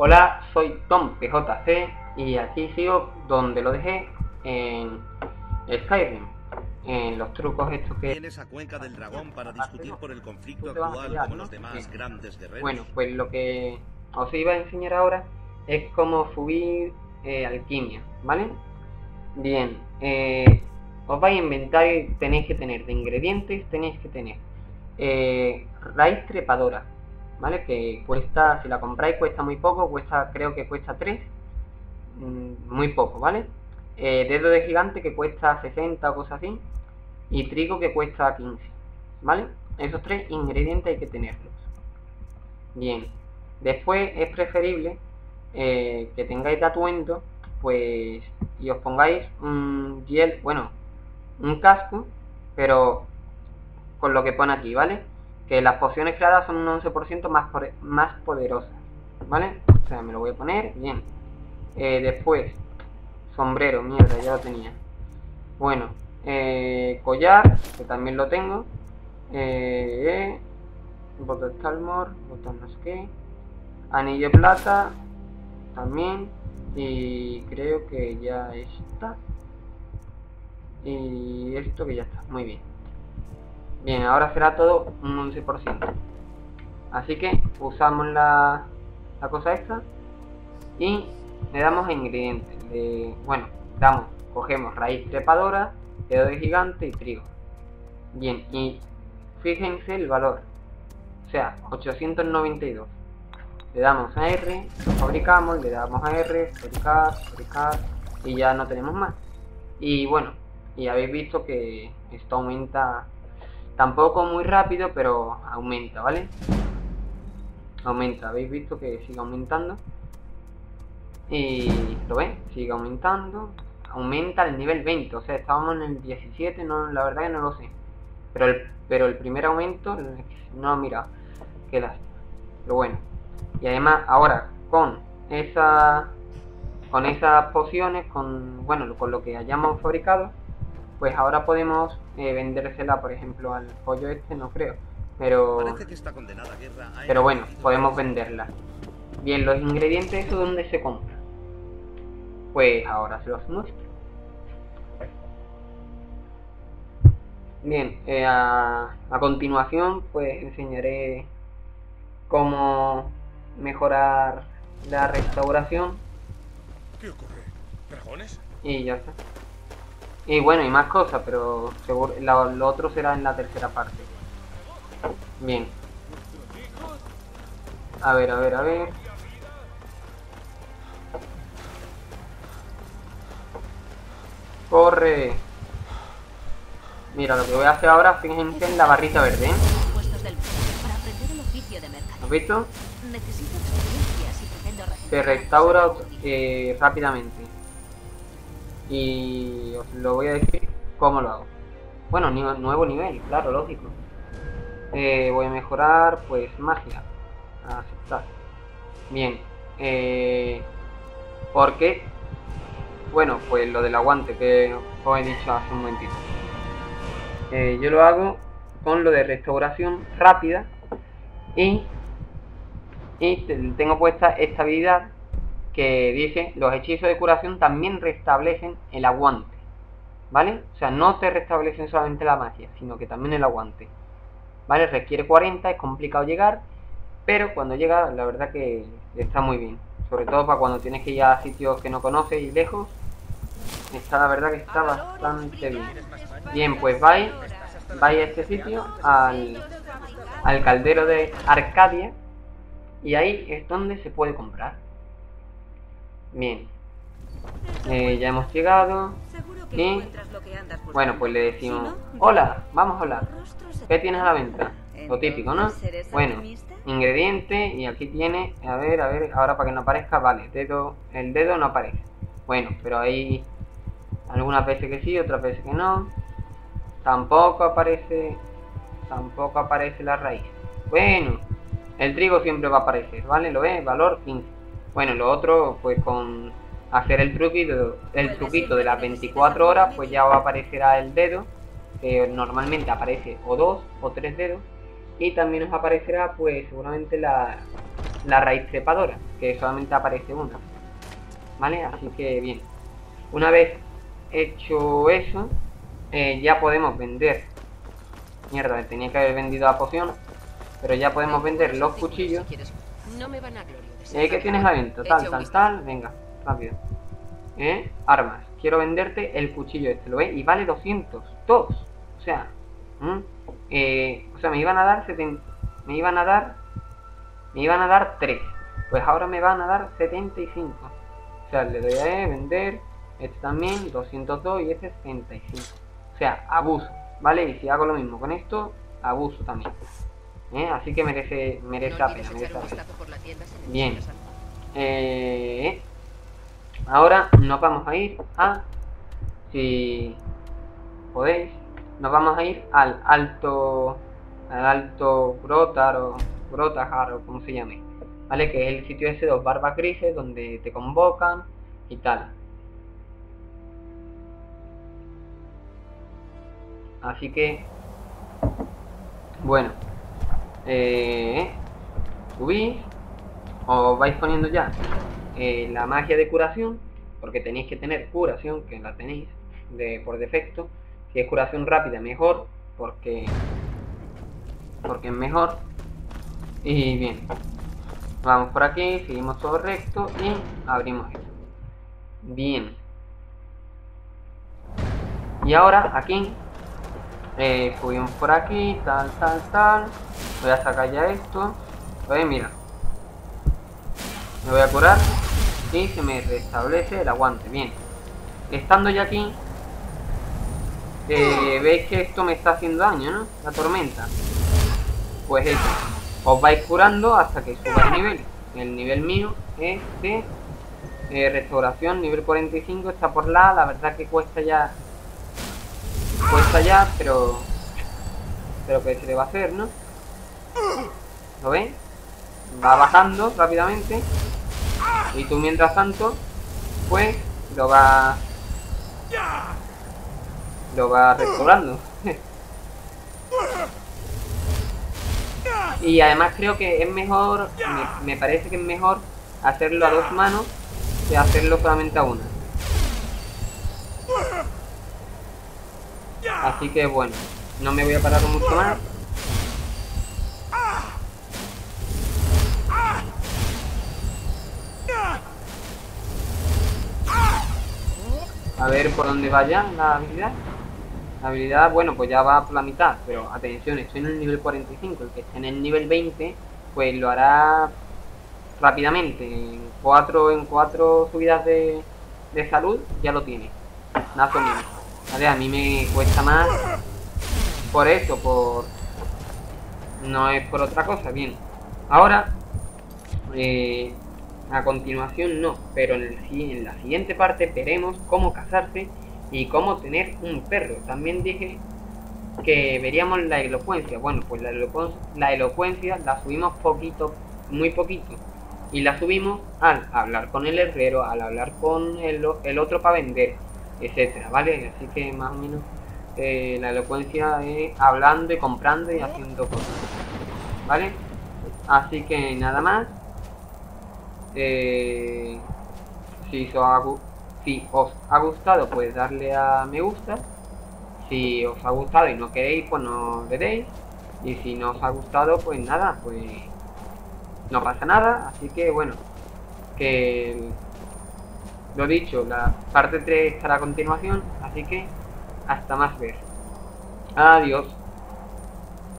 Hola, soy Tom PJC y aquí sigo donde lo dejé en Skyrim. En los trucos estos que... Vienes a Cuenca del Dragón para discutir por el conflicto actual como los demás grandes guerreros. Bueno, pues lo que os iba a enseñar ahora es cómo subir eh, alquimia, ¿vale? Bien, eh, os vais a inventar y tenéis que tener de ingredientes, tenéis que tener eh, raíz trepadora, ¿vale? Que cuesta, si la compráis cuesta muy poco, cuesta, creo que cuesta 3, mm, muy poco, ¿vale? Eh, dedo de gigante que cuesta 60 o cosas así, y trigo que cuesta 15, ¿vale? Esos tres ingredientes hay que tenerlos. Bien, después es preferible eh, que tengáis de atuendo, pues, y os pongáis un gel, bueno, un casco, pero con lo que pone aquí, ¿vale? Que las pociones creadas son un 11% más, más poderosas, ¿vale? O sea, me lo voy a poner, bien. Eh, después, sombrero, mierda, ya lo tenía. Bueno, eh, collar, que también lo tengo. Eh, botón Talmor, botón no sé qué. Anillo de plata, también. Y creo que ya está. Y esto que ya está, muy bien. Bien, ahora será todo un 11%. Así que usamos la, la cosa esta y le damos ingredientes. Bueno, damos, cogemos raíz trepadora, dedo de gigante y trigo. Bien, y fíjense el valor. O sea, 892. Le damos a R, lo fabricamos, le damos a R, fabricar, fabricar y ya no tenemos más. Y bueno, y habéis visto que esto aumenta Tampoco muy rápido, pero aumenta, ¿vale? Aumenta, habéis visto que sigue aumentando. Y lo ven, sigue aumentando. Aumenta el nivel 20, o sea, estábamos en el 17, no, la verdad que no lo sé. Pero el, pero el primer aumento, no, mira, queda. Pero bueno. Y además, ahora, con esa con esas pociones, con bueno, con lo que hayamos fabricado, pues ahora podemos eh, vendérsela, por ejemplo, al pollo este, no creo. Pero, pero bueno, podemos venderla. Bien, los ingredientes, ¿eso dónde se compra? Pues ahora se los muestro. Bien, eh, a, a, continuación pues enseñaré cómo mejorar la restauración. ¿Qué ocurre? ¿Dragones? Y ya está. Y bueno, y más cosas, pero seguro, lo, otro será en la tercera parte. Bien. A ver, a ver, a ver. ¡Corre! Mira, lo que voy a hacer ahora, fíjense en la barrita verde, ¿eh? ¿Has visto? Se restaura eh, rápidamente y os lo voy a decir cómo lo hago. Bueno, nuevo nivel, claro, lógico. Eh, voy a mejorar, pues, magia. Aceptar. Bien. Eh, ¿Por qué? Bueno, pues lo del aguante que os he dicho hace un momentito. Eh, yo lo hago con lo de restauración rápida y, y tengo puesta esta habilidad que dice, los hechizos de curación también restablecen el aguante. ¿Vale? O sea, no te restablecen solamente la magia, sino que también el aguante. ¿Vale? Requiere 40, es complicado llegar, pero cuando llega, la verdad que está muy bien. Sobre todo para cuando tienes que ir a sitios que no conoces y lejos. Está la verdad que está bastante bien. Bien, pues vais, vais a este sitio, al, al caldero de Arcadia, y ahí es donde se puede comprar. Bien. Eh, ya hemos llegado. Y... Bueno, pues le decimos... Hola, vamos a hablar. ¿Qué tienes a la venta? Lo típico, ¿no? Bueno, ingrediente y aquí tiene... A ver, a ver, ahora para que no aparezca, vale. Dedo, el dedo no aparece. Bueno, pero hay algunas veces que sí, otras veces que no. Tampoco aparece... Tampoco aparece la raíz. Bueno, el trigo siempre va a aparecer, ¿vale? ¿Lo ves? Valor 15. Bueno, lo otro, pues con hacer el truquito, el truquito de las 24 horas, pues ya aparecerá el dedo, que normalmente aparece o dos o tres dedos, y también os aparecerá, pues seguramente la, la raíz trepadora, que solamente aparece una. ¿Vale? Así que bien. Una vez hecho eso, eh, ya podemos vender. Mierda, tenía que haber vendido la poción. Pero ya podemos vender los cuchillos. ¿Eh? ¿Qué tienes a venta? Tal, tal, tal. Venga, rápido. ¿Eh? Armas. Quiero venderte el cuchillo este, ¿lo ves? Y vale 200. Todos. O sea, eh, o sea, me iban a dar 70, me iban a dar me iban a dar 3. Pues ahora me van a dar 75. O sea, le doy a vender. Este también, 202 y este 75. O sea, abuso, ¿vale? Y si hago lo mismo con esto, abuso también. ¿Eh? Así que merece, merece la pena, merece Bien. Eh, ahora nos vamos a ir a... Si podéis, nos vamos a ir al alto... Al alto Brotar o Brotajar o como se llame. ¿Vale? Que es el sitio ese de los barbas grises donde te convocan y tal. Así que... Bueno. Eh, subís. Os vais poniendo ya eh, la magia de curación. Porque tenéis que tener curación, que la tenéis de, por defecto. Si es curación rápida, mejor. Porque... Porque es mejor. Y bien. Vamos por aquí, seguimos todo recto y abrimos esto. Bien. Y ahora aquí eh, subimos por aquí, tal, tal, tal. Voy a sacar ya esto. Oye, mira. Me voy a curar y se me restablece el aguante. Bien. Estando ya aquí, eh, veis que esto me está haciendo daño, ¿no? La tormenta. Pues eso. Os vais curando hasta que suba el nivel. El nivel mío es de eh, restauración, nivel 45, está por la. La verdad que cuesta ya Cuesta ya, pero... Pero que se le va a hacer, ¿no? ¿Lo ven? Va bajando rápidamente. Y tú mientras tanto, pues, lo va... Lo va restaurando. y además creo que es mejor, me, me parece que es mejor hacerlo a dos manos que hacerlo solamente a una. Así que bueno, no me voy a parar mucho más. Ver por dónde vaya la habilidad. La habilidad, bueno, pues ya va por la mitad, pero atención, estoy en el nivel 45, el que esté en el nivel 20, pues lo hará rápidamente, en cuatro, en cuatro subidas de, de salud ya lo tiene. Nada mismo. Vale, a mí me cuesta más por eso, por... No es por otra cosa, bien. Ahora, eh, a continuación no, pero en, en la siguiente parte veremos cómo casarse y cómo tener un perro. También dije que veríamos la elocuencia. Bueno, pues la, la elocuencia la subimos poquito, muy poquito. Y la subimos al hablar con el herrero, al hablar con el, el otro para vender etcétera, ¿vale? Así que más o menos eh, la elocuencia es hablando y comprando y haciendo cosas, ¿vale? Así que nada más. Eh, si, os ha, gustado, pues darle a me gusta. Si os ha gustado y no queréis, pues no le deis. Y si no os ha gustado, pues nada, pues no pasa nada. Así que bueno, que lo dicho, la parte 3 estará a continuación, así que hasta más ver. Adiós.